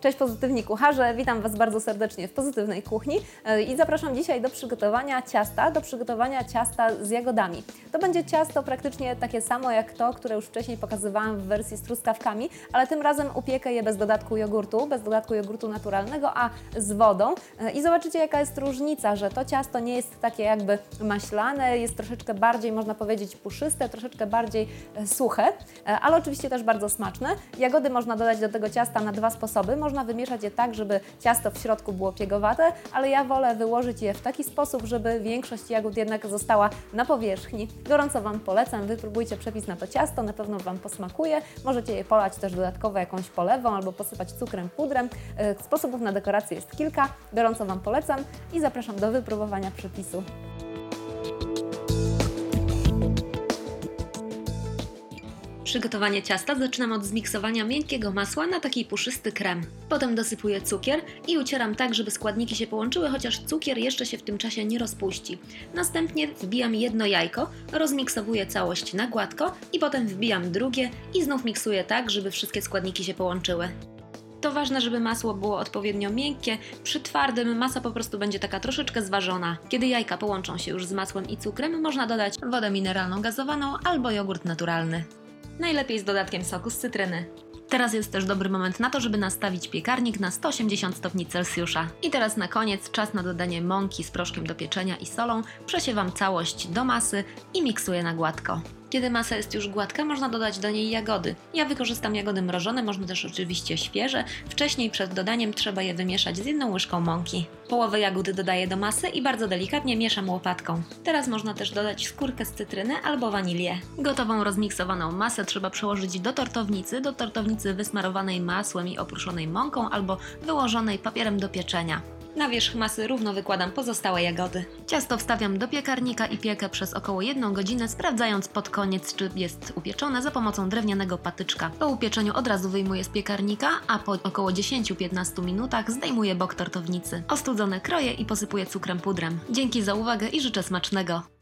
Cześć pozytywni kucharze, witam Was bardzo serdecznie w Pozytywnej Kuchni e, i zapraszam dzisiaj do przygotowania ciasta, do przygotowania ciasta z jagodami. To będzie ciasto praktycznie takie samo jak to, które już wcześniej pokazywałam w wersji z truskawkami, ale tym razem upiekę je bez dodatku jogurtu, bez dodatku jogurtu naturalnego, a z wodą E, i zobaczycie jaka jest różnica, że to ciasto nie jest takie jakby maślane, jest troszeczkę bardziej, można powiedzieć, puszyste, troszeczkę bardziej e, suche, ale oczywiście też bardzo smaczne. Jagody można dodać do tego ciasta na dwa sposoby. Można wymieszać je tak, żeby ciasto w środku było piegowate, ale ja wolę wyłożyć je w taki sposób, żeby większość jagód jednak została na powierzchni. Gorąco Wam polecam, wypróbujcie przepis na to ciasto, na pewno Wam posmakuje. Możecie je polać też dodatkowo jakąś polewą albo posypać cukrem, pudrem. E, Sposobów na dekorację jest kilka. Gorąco Wam polecam i zapraszam do wypróbowania przepisu. Przygotowanie ciasta zaczynam od zmiksowania miękkiego masła na taki puszysty krem. Potem dosypuję cukier i ucieram tak, żeby składniki się połączyły, chociaż cukier jeszcze się w tym czasie nie rozpuści. Następnie wbijam jedno jajko, rozmiksowuję całość na gładko i potem wbijam drugie i znów miksuję tak, żeby wszystkie składniki się połączyły. To ważne, żeby masło było odpowiednio miękkie. Przy twardym masa po prostu będzie taka troszeczkę zważona. Kiedy jajka połączą się już z masłem i cukrem, można dodać wodę mineralną gazowaną albo jogurt naturalny. Najlepiej z dodatkiem soku z cytryny. Teraz jest też dobry moment na to, żeby nastawić piekarnik na 180 stopni Celsjusza. I teraz na koniec czas na dodanie mąki z proszkiem do pieczenia i solą. Przesiewam całość do masy i miksuję na gładko. Kiedy masa jest już gładka, można dodać do niej jagody. Ja wykorzystam jagody mrożone, można też oczywiście świeże. Wcześniej przed dodaniem trzeba je wymieszać z jedną łyżką mąki. Połowę jagód dodaję do masy i bardzo delikatnie mieszam łopatką. Teraz można też dodać skórkę z cytryny albo wanilię. Gotową rozmiksowaną masę trzeba przełożyć do tortownicy, do tortownicy wysmarowanej masłem i opruszonej mąką albo wyłożonej papierem do pieczenia. Na wierzch masy równo wykładam pozostałe jagody. Ciasto wstawiam do piekarnika i piekę przez około 1 godzinę, sprawdzając pod koniec, czy jest upieczone za pomocą drewnianego patyczka. Po upieczeniu od razu wyjmuję z piekarnika, a po około 10-15 minutach zdejmuję bok tortownicy. Ostudzone kroję i posypuję cukrem pudrem. Dzięki za uwagę i życzę smacznego.